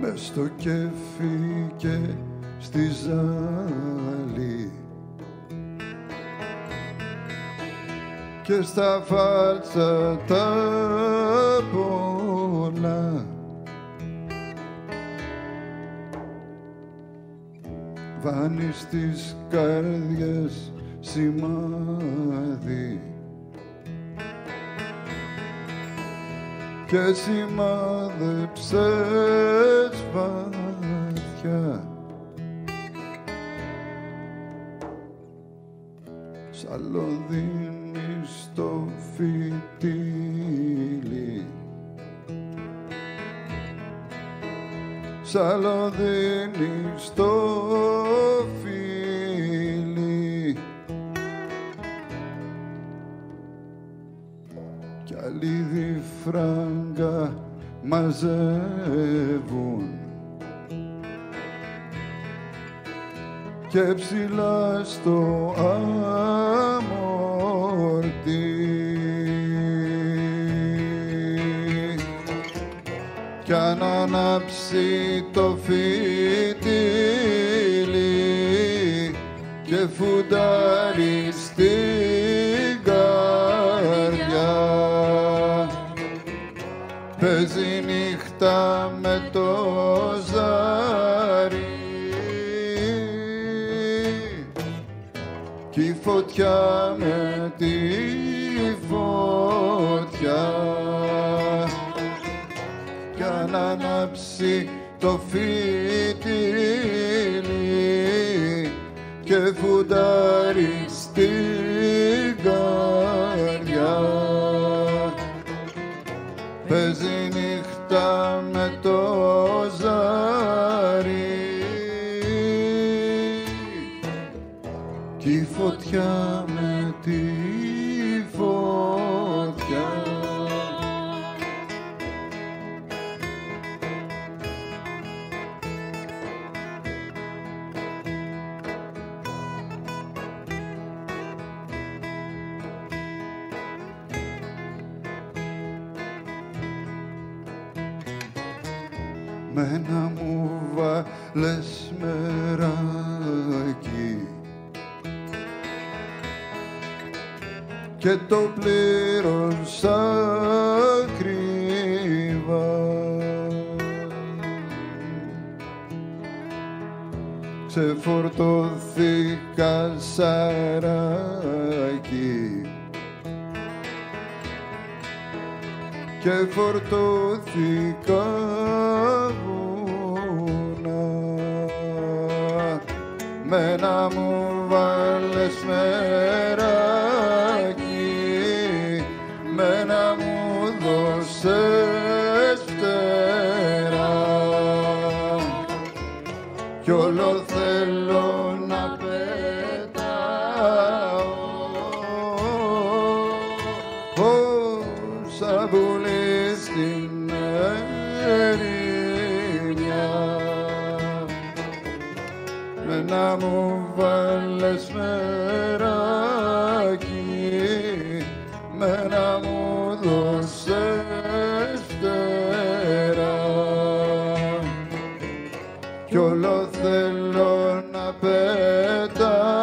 μες στο κέφι και στη ζάλη και στα φάλτσα τα πολλά βάνεις τις καρδιές σημάδι και σημάδεψες βαθιά σαλοδίνει στο φυτίλι σαλοδίνει στο φίλι κι άλλοι διφράγκα μαζεύουν. Και ψηλά στο αμόρτι. Κι αν ανάψει το φυτίλι και φουντάρει παίζει νύχτα με το ζάρι. Κι η φωτιά με τη φωτιά. Κι αν ανάψει το φυτίλι και φουντάρει στην παίζει νύχτα με το ζάρι. Κι η φωτιά με τη Μένα μου βάλες μεράκι και το πλήρωσα κρύβα. Ξεφορτώθηκα σαράκι και φορτώθηκα με να μου βάλες μεράκι μου βάλες μεράκι με να μου δώσες φτερά. Κι όλο θέλω να πετάω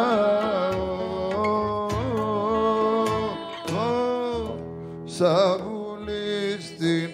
σαν βουλή στην